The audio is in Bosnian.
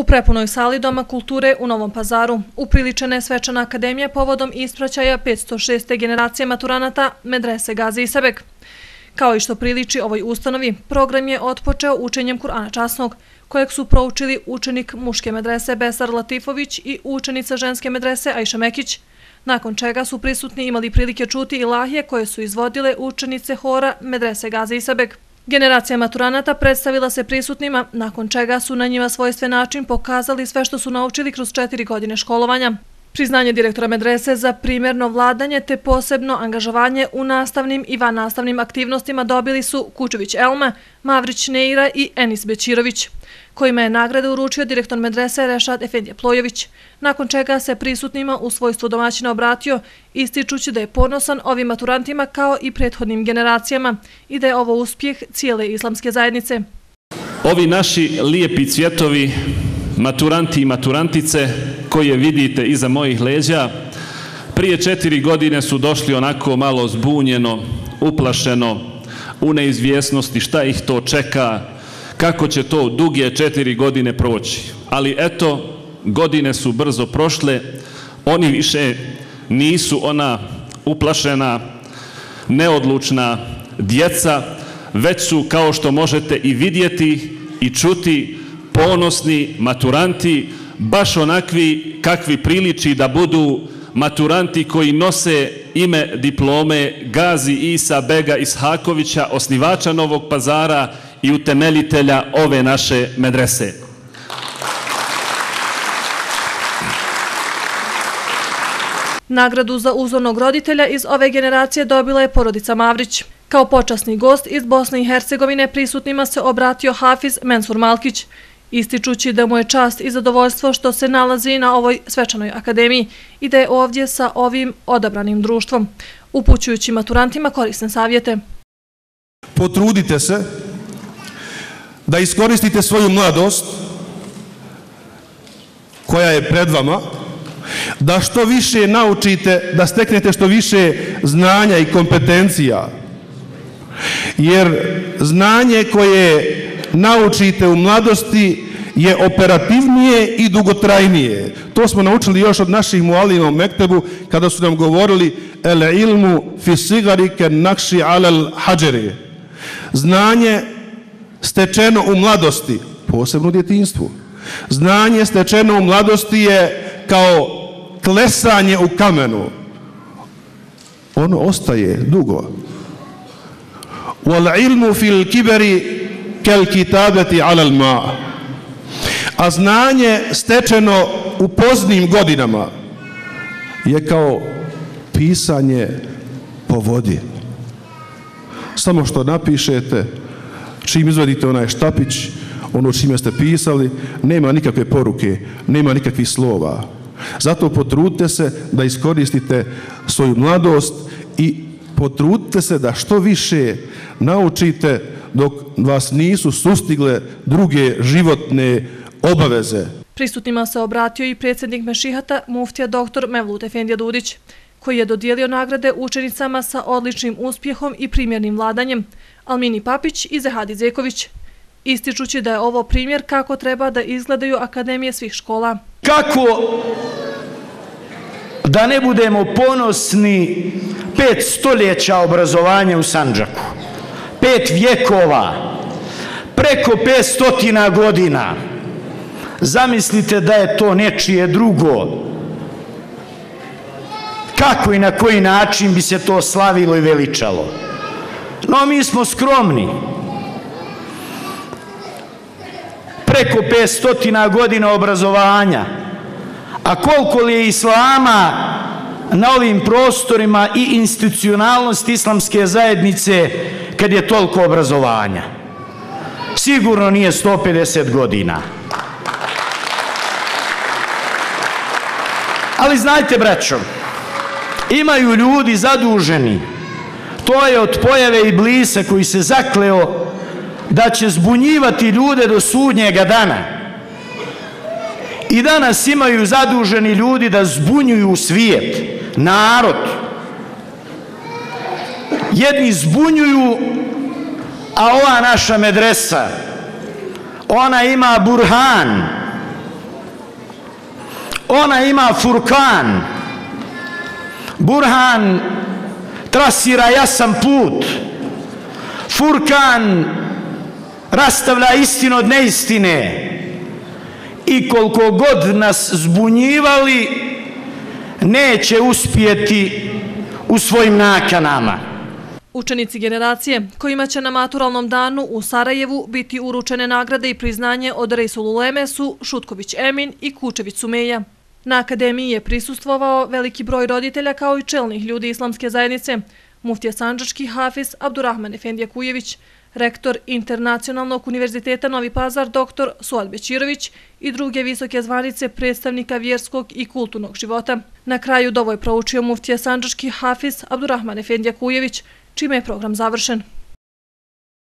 U prepunoj sali Doma kulture u Novom pazaru upriličena je svečana akademija povodom ispraćaja 506. generacije maturanata Medrese Gazi Isebek. Kao i što priliči ovoj ustanovi, program je otpočeo učenjem Kur'ana Časnog, kojeg su proučili učenik muške medrese Besar Latifović i učenica ženske medrese Ajša Mekić, nakon čega su prisutni imali prilike čuti ilahije koje su izvodile učenice hora Medrese Gazi Isebek. Generacija maturanata predstavila se prisutnima, nakon čega su na njima svojstven način pokazali sve što su naučili kroz četiri godine školovanja. Priznanje direktora medrese za primjerno vladanje te posebno angažovanje u nastavnim i van nastavnim aktivnostima dobili su Kučević Elma, Mavrić Neira i Enis Bećirović, kojima je nagrade uručio direktor medrese Rešad Efendija Plojović, nakon čega se prisutnima u svojstvu domaćina obratio, ističući da je ponosan ovim maturantima kao i prethodnim generacijama i da je ovo uspjeh cijele islamske zajednice. Ovi naši lijepi cvjetovi maturanti i maturantice koje vidite iza mojih leđa, prije četiri godine su došli onako malo zbunjeno, uplašeno, u neizvjesnosti šta ih to čeka, kako će to duge četiri godine proći. Ali eto, godine su brzo prošle, oni više nisu ona uplašena, neodlučna djeca, već su, kao što možete i vidjeti i čuti, ponosni maturanti, baš onakvi kakvi priliči da budu maturanti koji nose ime diplome Gazi Isa Bega Ishakovića, osnivača Novog pazara i utemeljitelja ove naše medrese. Nagradu za uzornog roditelja iz ove generacije dobila je porodica Mavrić. Kao počasni gost iz Bosne i Hercegovine prisutnima se obratio Hafiz Mensur Malkić, ističući da mu je čast i zadovoljstvo što se nalazi na ovoj svečanoj akademiji i da je ovdje sa ovim odabranim društvom, upućujući maturantima korisne savjete. Potrudite se da iskoristite svoju mladost koja je pred vama, da što više naučite, da steknete što više znanja i kompetencija. Jer znanje koje naučite u mladosti je operativnije i dugotrajnije. To smo naučili još od naših mualima u Mektebu kada su nam govorili el ilmu fi sigarike nakši alel hađeri. Znanje stečeno u mladosti, posebno u djetinstvu. Znanje stečeno u mladosti je kao klesanje u kamenu. Ono ostaje dugo. Wal ilmu fil kiberi kel kitabeti alal ma. A znanje stečeno u poznim godinama je kao pisanje po vodi. Samo što napišete, čim izvadite onaj štapić, ono čime ste pisali, nema nikakve poruke, nema nikakvih slova. Zato potrudite se da iskoristite svoju mladost i potrudite se da što više naučite dok vas nisu sustigle druge životne obaveze. Prisutnima se obratio i predsjednik Mešihata, muftija dr. Mevlut Efendija Dudić, koji je dodijelio nagrade učenicama sa odličnim uspjehom i primjernim vladanjem, Almini Papić i Zehadi Zeković, ističući da je ovo primjer kako treba da izgledaju akademije svih škola. Kako da ne budemo ponosni pet stoljeća obrazovanja u Sanđaku? Pet vjekova, preko pet stotina godina. Zamislite da je to nečije drugo. Kako i na koji način bi se to slavilo i veličalo? No, mi smo skromni. Preko pet stotina godina obrazovanja. A koliko li je islama na ovim prostorima i institucionalnost islamske zajednice kad je toliko obrazovanja. Sigurno nije 150 godina. Ali znajte, braćo, imaju ljudi zaduženi. To je od pojave i blisa koji se zakleo da će zbunjivati ljude do sudnjega dana. I danas imaju zaduženi ljudi da zbunjuju svijet, narod, jedni zbunjuju, a ova naša medresa, ona ima burhan, Ona ima furkan. Burhan trasira jasan put. Furkan rastavlja istinu od neistine. I koliko god nas zbunjivali, neće uspjeti u svojim nakanama. Učenici generacije kojima će na maturalnom danu u Sarajevu biti uručene nagrade i priznanje od Rejsululeme su Šutković Emin i Kučević Sumeja. Na akademiji je prisustvovao veliki broj roditelja kao i čelnih ljudi islamske zajednice, muftija Sanđački Hafiz Abdurrahman Efendija Kujević, rektor Internacionalnog univerziteta Novi Pazar dr. Suad Bećirović i druge visoke zvanice predstavnika vjerskog i kulturnog života. Na kraju dovo je proučio muftija Sanđački Hafiz Abdurrahman Efendija Kujević, čime je program završen.